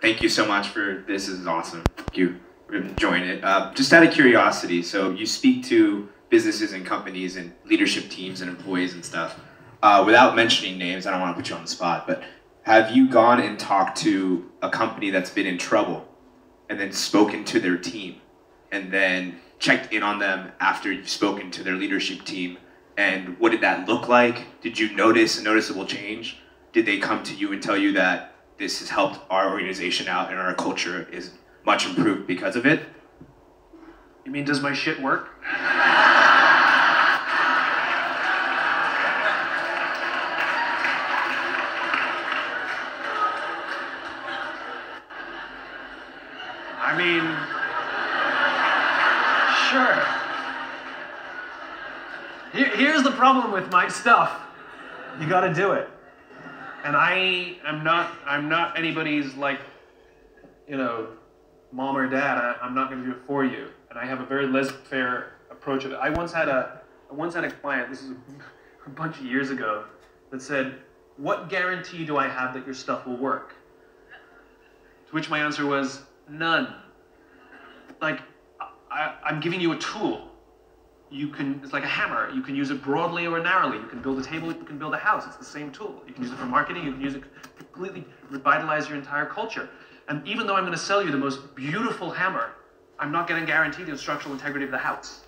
Thank you so much for this. Is awesome. Thank you. We're enjoying it. Uh, just out of curiosity, so you speak to businesses and companies and leadership teams and employees and stuff. Uh, without mentioning names, I don't want to put you on the spot, but have you gone and talked to a company that's been in trouble and then spoken to their team and then checked in on them after you've spoken to their leadership team? And what did that look like? Did you notice a noticeable change? Did they come to you and tell you that this has helped our organization out and our culture is much improved because of it? You mean, does my shit work? I mean, sure. Here, here's the problem with my stuff. You got to do it. And I am not. I'm not anybody's like, you know, mom or dad. I, I'm not going to do it for you. And I have a very laissez-faire approach of it. I once had a. I once had a client. This is a, a bunch of years ago. That said, "What guarantee do I have that your stuff will work?" To which my answer was none. Like, I, I'm giving you a tool. You can, it's like a hammer. You can use it broadly or narrowly. You can build a table, you can build a house. It's the same tool. You can use it for marketing, you can use it completely revitalize your entire culture. And even though I'm going to sell you the most beautiful hammer, I'm not going to guarantee the structural integrity of the house.